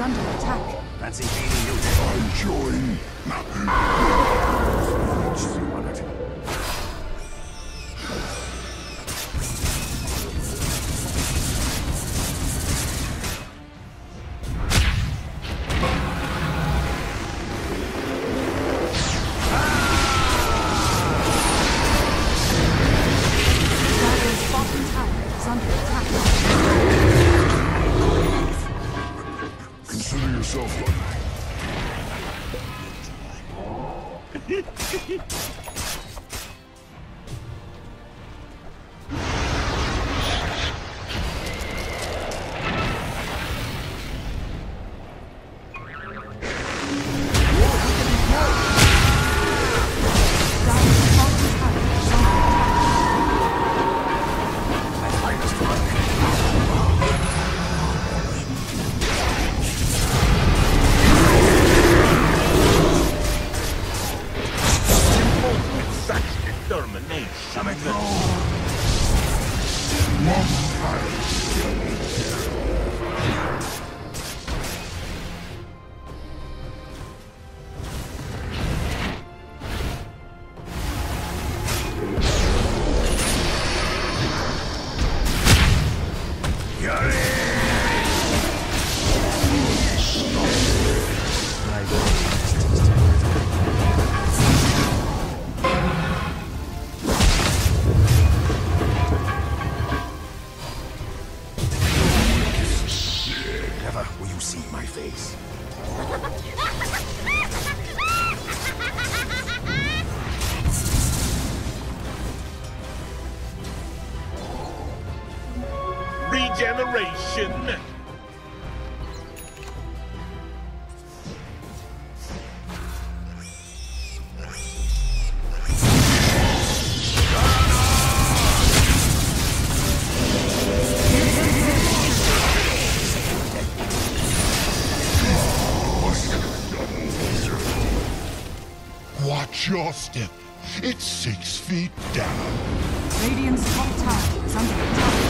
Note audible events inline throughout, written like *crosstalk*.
Is under attack. Fancy beating you I join. Never will you see my face. *laughs* Regeneration. Watch your step. It's six feet down. Radiant's top tower is under attack.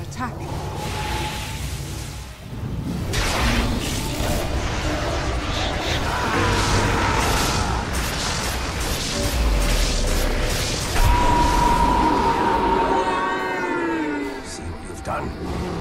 attack. See what you've done?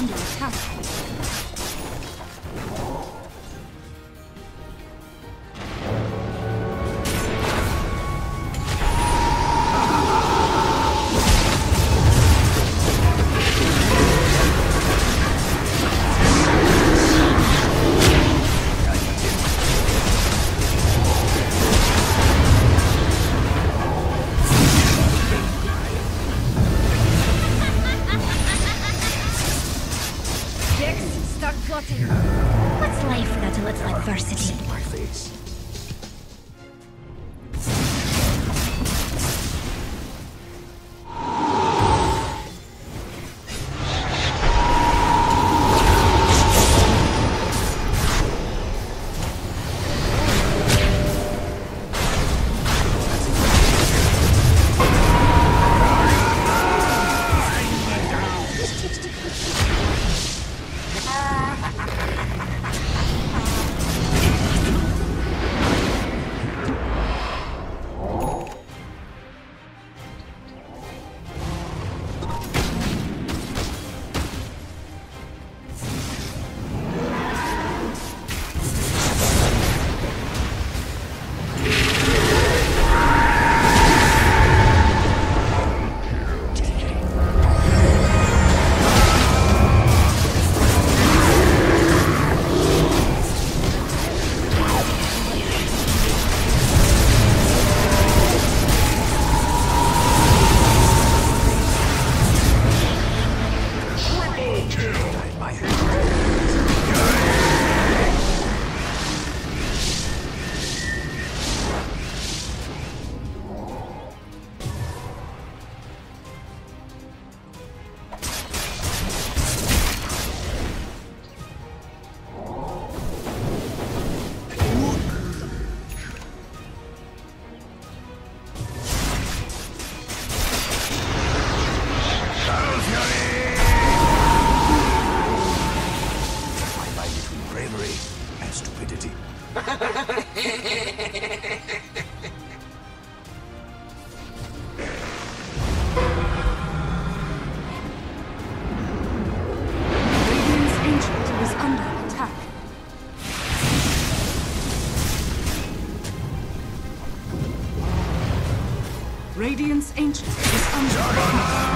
under attack. What's life without a little adversity? Radiant's Ancient is under